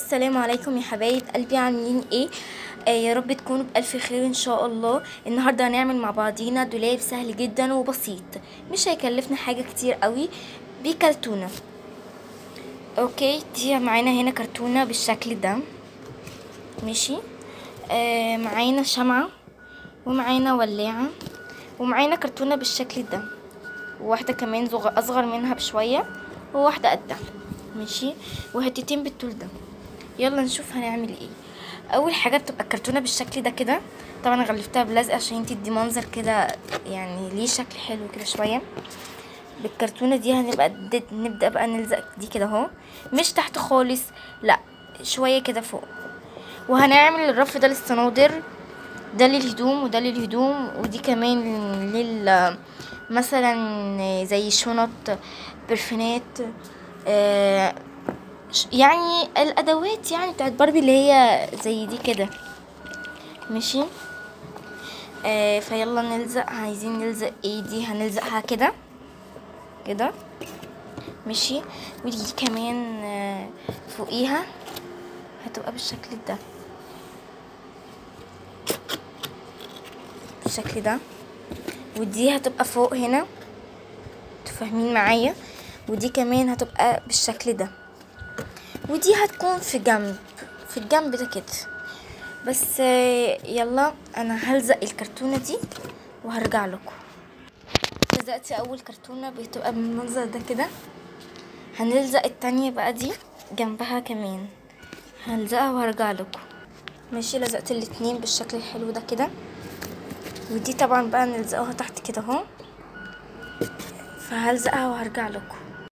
السلام عليكم يا حبايب قلبي عاملين إيه؟ آه يا رب تكونوا بألف خير إن شاء الله. النهارده هنعمل مع بعضينا دولاب سهل جدا وبسيط مش هيكلفنا حاجة كتير قوي. بكرتونه أوكي دي معانا هنا كرتونة بالشكل ده. ماشي. آه معانا شمعة ومعانا ولاعة ومعانا كرتونة بالشكل ده. وواحدة كمان صغ- أصغر منها بشوية وواحدة قدها. ماشي. وحتتين بالطول ده. يلا نشوف هنعمل إيه. أول حاجة بتبقى الكرتونة بالشكل ده كده. طبعا غلفتها بلزق عشان تدي منظر كده يعني ليه شكل حلو كده شوية. بالكرتونة دي هنبقى نبدأ بقى نلزق دي كده أهو. مش تحت خالص لأ شوية كده فوق. وهنعمل الرف ده للصنادر. ده للهدوم وده للهدوم ودي كمان لل مثلا زي شنط برفانات آه، يعني الأدوات يعني بتاعت باربي اللي هي زي دي كده. ماشي؟ آه فيلا نلزق. عايزين نلزق إيه دي؟ هنلزقها كده. كده. ماشي؟ ودي كمان آه فوقيها هتبقى بالشكل ده. بالشكل ده. ودي هتبقى فوق هنا. تفهمين معايا؟ ودي كمان هتبقى بالشكل ده. ودي هتكون في جنب في الجنب ده كده. بس آه، يلا أنا هلزق الكرتونة دي وهرجع لكم. لزقت أول كرتونة بتبقى بالمنظر ده كده. هنلزق التانية بقى دي جنبها كمان. هلزقها وهرجع لكم. ماشي لزقت الاتنين بالشكل الحلو ده كده. ودي طبعا بقى نلزقها تحت كده أهو. فهلزقها وهرجع لكم.